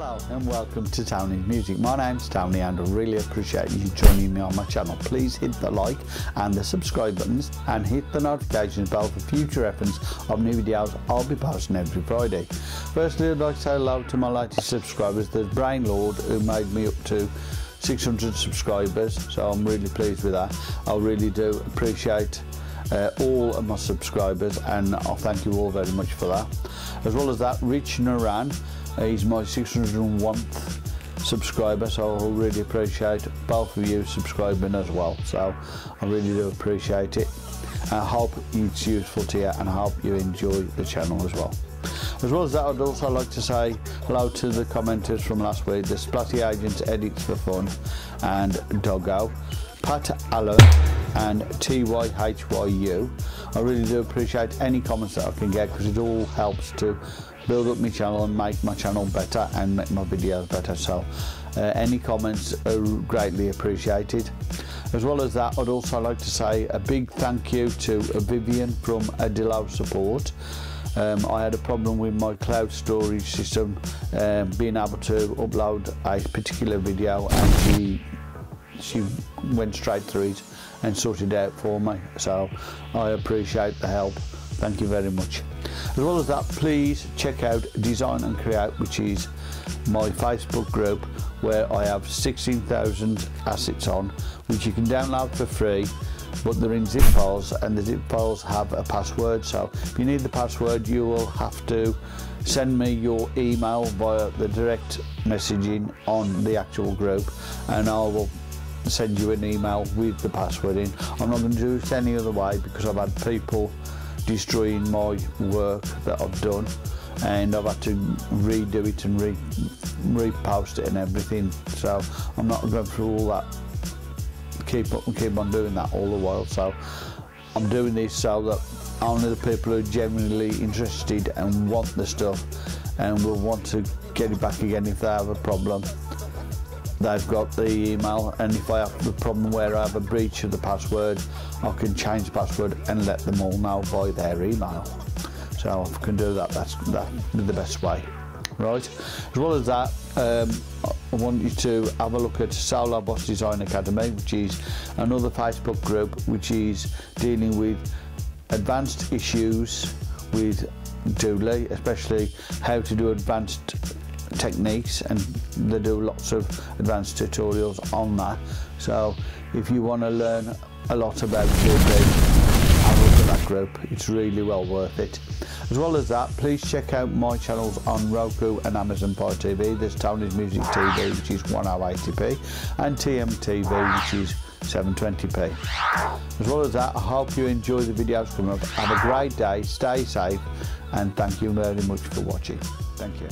Hello and welcome to Tony's Music. My name's Tony and I really appreciate you joining me on my channel. Please hit the like and the subscribe buttons and hit the notifications bell for future reference of new videos I'll be posting every Friday. Firstly I'd like to say hello to my latest subscribers. There's Brain Lord who made me up to 600 subscribers so I'm really pleased with that. I really do appreciate uh, all of my subscribers and I thank you all very much for that. As well as that Rich Naran He's my 601th subscriber, so I really appreciate both of you subscribing as well. So I really do appreciate it. I hope it's useful to you and I hope you enjoy the channel as well. As well as that, I'd also like to say hello to the commenters from last week, the Splatty Agents Edits for Fun and Doggo, Pat Allen and TYHYU. I really do appreciate any comments that I can get because it all helps to build up my channel and make my channel better and make my videos better. So uh, any comments are greatly appreciated. As well as that I'd also like to say a big thank you to Vivian from Adillo Support. Um, I had a problem with my cloud storage system um, being able to upload a particular video and she she went straight through it and sorted it out for me. So I appreciate the help thank you very much as well as that please check out design and create which is my facebook group where i have 16,000 assets on which you can download for free but they're in zip files and the zip files have a password so if you need the password you will have to send me your email via the direct messaging on the actual group and I will send you an email with the password in. I'm not going to do it any other way because I've had people destroying my work that I've done and I've had to redo it and re repost it and everything. So I'm not going through all that keep up and keep on doing that all the while. So I'm doing this so that only the people who are genuinely interested and want the stuff and will want to get it back again if they have a problem they've got the email. And if I have the problem where I have a breach of the password I can change the password and let them all know by their email. So I can do that that's that the best way. Right. As well as that um, I want you to have a look at Solar Boss Design Academy which is another Facebook group which is dealing with advanced issues with Doodly especially how to do advanced techniques and they do lots of advanced tutorials on that. So if you want to learn a lot about TV have a look at that group it's really well worth it. As well as that please check out my channels on Roku and Amazon Fire TV there's Tony's Music TV which is 1080p and TMTV which is 720p as well as that I hope you enjoy the videos coming up. Have a great day. Stay safe and thank you very much for watching. Thank you